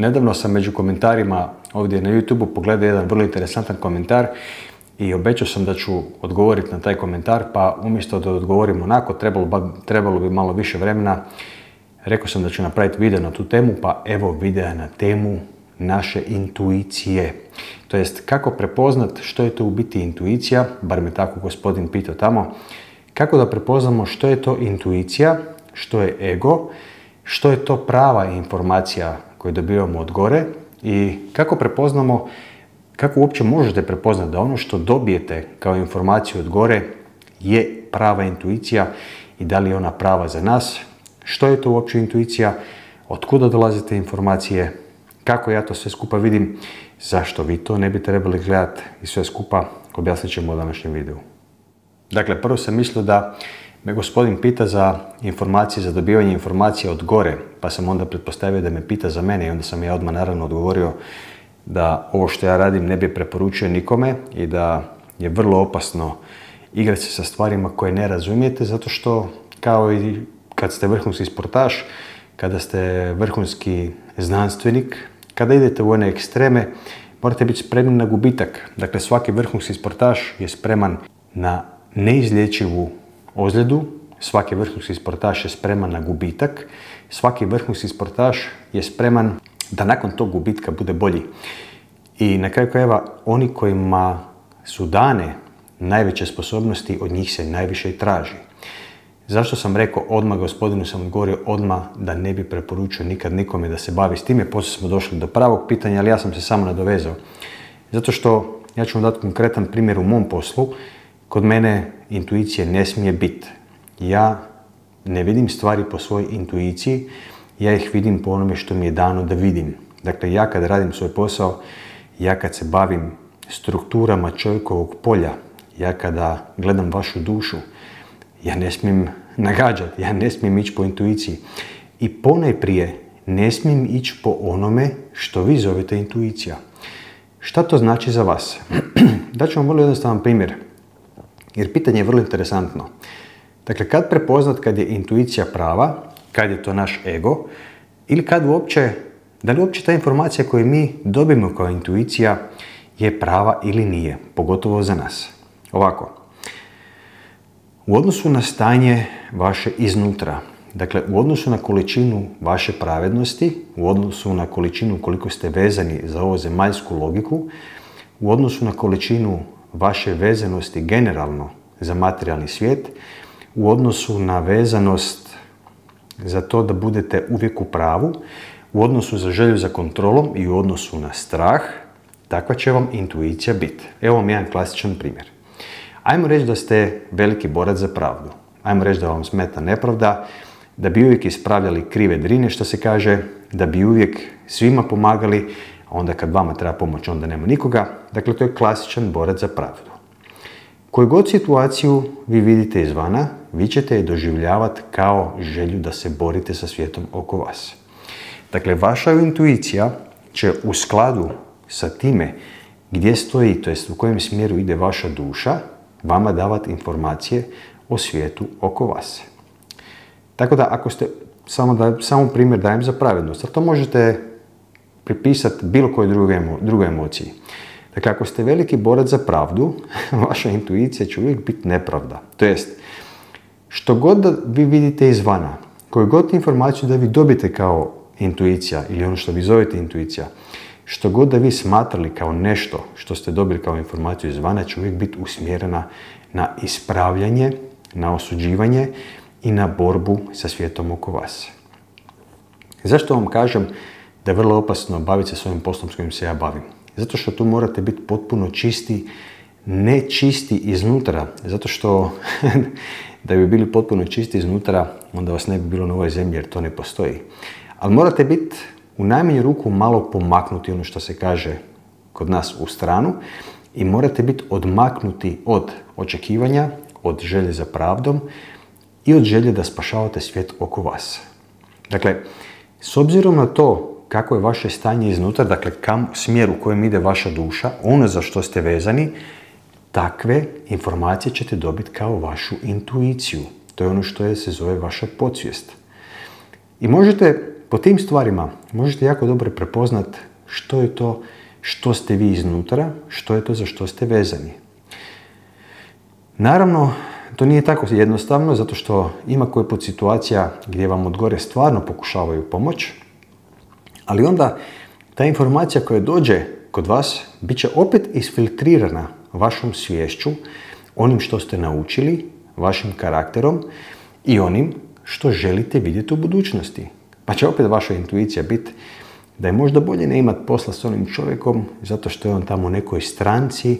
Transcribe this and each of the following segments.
Nedavno sam među komentarima ovdje na YouTube pogledao jedan vrlo interesantan komentar i obećao sam da ću odgovoriti na taj komentar, pa umjesto da odgovorim onako, trebalo, trebalo bi malo više vremena. Rekao sam da ću napraviti video na tu temu, pa evo videa na temu naše intuicije. To jest kako prepoznat što je to u biti intuicija, bar me tako gospodin pitao tamo, kako da prepoznamo što je to intuicija, što je ego, što je to prava informacija koju dobivamo od gore i kako prepoznamo, kako uopće možete prepoznati da ono što dobijete kao informaciju od gore je prava intuicija i da li je ona prava za nas, što je to uopće intuicija, od kuda dolazite informacije, kako ja to sve skupa vidim, zašto vi to ne bi trebali gledati i sve skupa objasnit ćemo u današnjem videu. Dakle, prvo sam mislio da me gospodin pita za informacije, za dobivanje informacija od gore, pa sam onda pretpostavio da me pita za mene i onda sam ja odmah naravno odgovorio da ovo što ja radim ne bi preporučio nikome i da je vrlo opasno igrati se sa stvarima koje ne razumijete zato što kao i kad ste vrhunski sportaš, kada ste vrhunski znanstvenik, kada idete u one ekstreme, morate biti spremni na gubitak. Dakle, svaki vrhunski sportaš je spreman na neizlječivu ozljedu, svaki vrhunski sportaš je spreman na gubitak, svaki vrhunski sportaš je spreman da nakon tog gubitka bude bolji. I na kraju krajeva, oni kojima su dane najveće sposobnosti, od njih se najviše i traži. Zašto sam rekao odmah, gospodinu sam odgovorio odmah da ne bi preporučio nikad nikome da se bavi s time, poslije smo došli do pravog pitanja, ali ja sam se samo nadovezao. Zato što, ja ću vam dati konkretan primjer u mom poslu, kod mene intuicije ne smije biti. Ja ne vidim stvari po svojoj intuiciji, ja ih vidim po onome što mi je dano da vidim. Dakle, ja kad radim svoj posao, ja kad se bavim strukturama čovjekovog polja, ja kada gledam vašu dušu, ja ne smijem nagađati, ja ne smijem ići po intuiciji. I ponajprije ne smijem ići po onome što vi zovete intuicija. Šta to znači za vas? Daću vam vrlo jednostavan primjer. Jer pitanje je vrlo interesantno. Dakle, kad prepoznat kad je intuicija prava, kad je to naš ego, ili kad uopće, da li uopće ta informacija koju mi dobimo kao intuicija je prava ili nije, pogotovo za nas. Ovako, u odnosu na stanje vaše iznutra, dakle u odnosu na količinu vaše pravednosti, u odnosu na količinu koliko ste vezani za ovo zemaljsku logiku, u odnosu na količinu vaše vezanosti generalno za materijalni svijet, u odnosu na vezanost za to da budete uvijek u pravu, u odnosu za želju za kontrolom i u odnosu na strah, takva će vam intuicija biti. Evo vam jedan klasičan primjer. Ajmo reći da ste veliki borac za pravdu. Ajmo reći da vam smeta nepravda, da bi uvijek ispravljali krive drine, što se kaže, da bi uvijek svima pomagali, a onda kad vama treba pomoć, onda nema nikoga. Dakle, to je klasičan borac za pravdu. Koju god situaciju vi vidite izvana, vi ćete je doživljavati kao želju da se borite sa svijetom oko vas. Dakle, vaša intuicija će u skladu sa time gdje stoji, to jest u kojem smjeru ide vaša duša, vama davati informacije o svijetu oko vas. Tako da ako ste, samo, da, samo primjer dajem za pravednost, a to možete pripisati bilo kojoj drugoj emociji. Dakle, ako ste veliki borac za pravdu, vaša intuicija će uvijek biti nepravda. To jest, što god da vi vidite izvana, koju god informaciju da vi dobite kao intuicija ili ono što vi zovete intuicija, što god da vi smatrali kao nešto što ste dobili kao informaciju izvana će uvijek biti usmjerena na ispravljanje, na osuđivanje i na borbu sa svijetom oko vas. Zašto vam kažem da je vrlo opasno baviti se svojim poslom s kojim se ja bavim? Zato što tu morate biti potpuno čisti, ne čisti iznutra, zato što da bi bili potpuno čisti iznutra, onda vas ne bi bilo na ovoj zemlji jer to ne postoji. Ali morate biti u najmanju ruku malo pomaknuti ono što se kaže kod nas u stranu i morate biti odmaknuti od očekivanja, od želje za pravdom i od želje da spašavate svijet oko vas. Dakle, s obzirom na to kako je vaše stanje iznutra, dakle kam smjer u kojem ide vaša duša, ono za što ste vezani, takve informacije ćete dobiti kao vašu intuiciju. To je ono što je, se zove vaša podsvijest. I možete po tim stvarima možete jako dobro prepoznat što je to što ste vi iznutra, što je to za što ste vezani. Naravno, to nije tako jednostavno, zato što ima koji put situacija gdje vam od gore stvarno pokušavaju pomoć, ali onda ta informacija koja dođe kod vas bit će opet isfiltrirana vašom sviješću, onim što ste naučili, vašim karakterom i onim što želite vidjeti u budućnosti. Pa će opet vaša intuicija biti da je možda bolje ne imati posla s onim čovjekom zato što je on tamo u nekoj stranci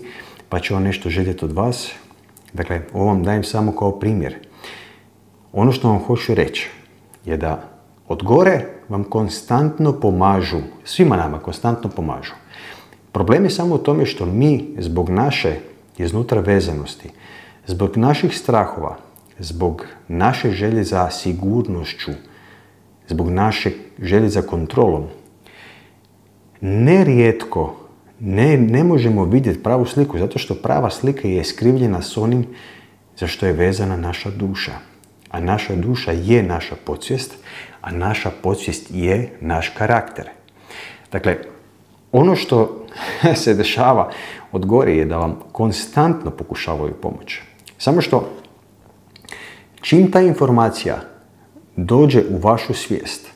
pa će on nešto željeti od vas. Dakle, ovo vam dajem samo kao primjer. Ono što vam hoću reći je da od gore vam konstantno pomažu, svima nama konstantno pomažu. Problem je samo u tome što mi zbog naše iznutra vezanosti, zbog naših strahova, zbog naše želje za sigurnošću, zbog naše želje za kontrolom, nerijetko ne, ne možemo vidjeti pravu sliku, zato što prava slika je skrivljena s onim za što je vezana naša duša. A naša duša je naša podsvijest, a naša podsvijest je naš karakter. Dakle, ono što se dešava od gore je da vam konstantno pokušavaju pomoći. Samo što čim ta informacija dođe u vašu svijest,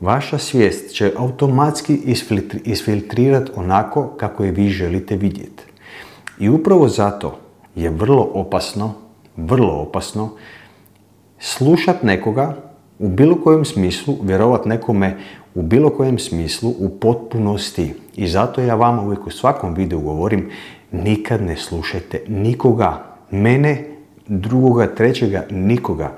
vaša svijest će automatski isfiltrirati onako kako je vi želite vidjeti. I upravo zato je vrlo opasno, vrlo opasno slušati nekoga u bilo kojem smislu, vjerovat nekome u bilo kojem smislu u potpunosti. I zato ja vama uvijek u svakom videu govorim nikad ne slušajte nikoga, mene, drugoga, trećega, nikoga.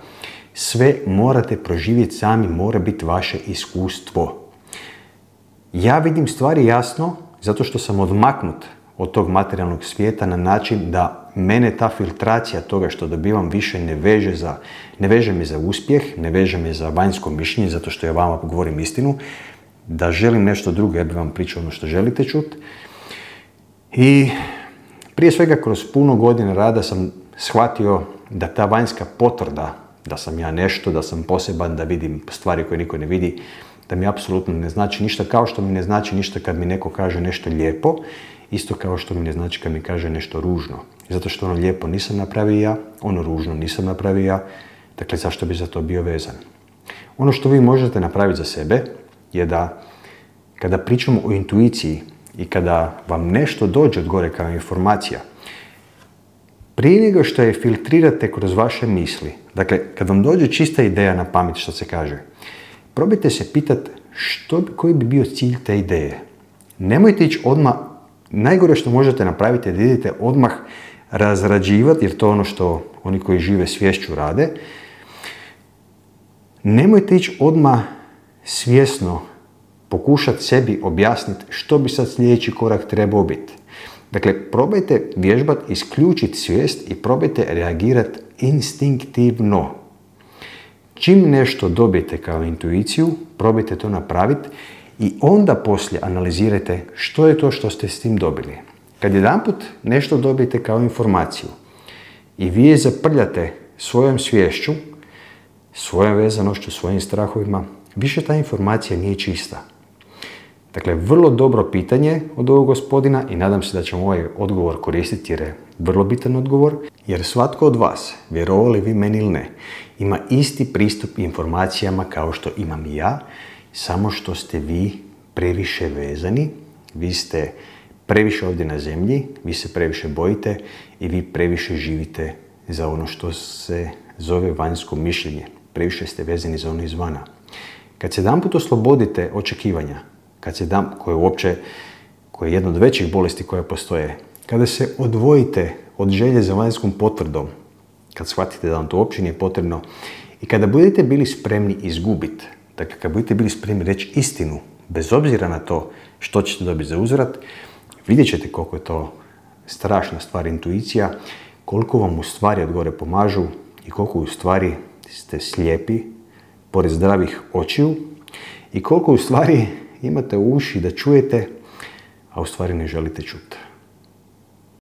Sve morate proživjeti sami, mora biti vaše iskustvo. Ja vidim stvari jasno zato što sam odmaknut od tog materijalnog svijeta na način da mene ta filtracija toga što dobivam više ne veže, za, ne veže me za uspjeh, ne veže me za vanjsko mišljenje, zato što ja vama govorim istinu, da želim nešto drugo, ja bih vam pričao ono što želite čuti. I prije svega kroz puno godina rada sam shvatio da ta vanjska potvrda da sam ja nešto, da sam poseban, da vidim stvari koje niko ne vidi, da mi apsolutno ne znači ništa, kao što mi ne znači ništa kad mi neko kaže nešto lijepo, isto kao što mi ne znači kad mi kaže nešto ružno. Zato što ono lijepo nisam napravio ja, ono ružno nisam napravio ja, dakle zašto bi za to bio vezan. Ono što vi možete napraviti za sebe je da kada pričamo o intuiciji i kada vam nešto dođe od gore kao informacija, prije nego što je filtrirate kroz vaše misli, dakle, kad vam dođe čista ideja na pamet, što se kaže, probajte se pitati što, koji bi bio cilj te ideje. Nemojte ići odmah, najgore što možete napraviti je da idete odmah razrađivati, jer to je ono što oni koji žive svješću rade. Nemojte ići odmah svjesno pokušati sebi objasniti što bi sad sljedeći korak trebao biti. Dakle, probajte vježbati, isključiti svijest i probajte reagirati instinktivno. Čim nešto dobijete kao intuiciju, probajte to napraviti i onda poslije analizirajte što je to što ste s tim dobili. Kad jedanput nešto dobijete kao informaciju i vi je zaprljate svojom sviješću, svojom vezanošću, svojim strahovima, više ta informacija nije čista. Dakle, vrlo dobro pitanje od ovog gospodina i nadam se da ćemo ovaj odgovor koristiti jer je vrlo bitan odgovor. Jer svatko od vas, vjerovali vi meni ili ne, ima isti pristup informacijama kao što imam i ja, samo što ste vi previše vezani, vi ste previše ovdje na zemlji, vi se previše bojite i vi previše živite za ono što se zove vanjsko mišljenje. Previše ste vezani za ono izvana. Kad se jedan put oslobodite očekivanja, kad se dam, koje je uopće, koje je jedna od većih bolesti koje postoje, kada se odvojite od želje za vanjskom potvrdom, kad shvatite da vam to uopće nije potrebno i kada budete bili spremni izgubiti, dakle kad budete bili spremni reći istinu, bez obzira na to što ćete dobiti za uzvrat, vidjet ćete koliko je to strašna stvar intuicija, koliko vam u stvari od gore pomažu i koliko u stvari ste slijepi pored zdravih očiju i koliko u stvari imate uši da čujete, a u stvari ne želite čuti.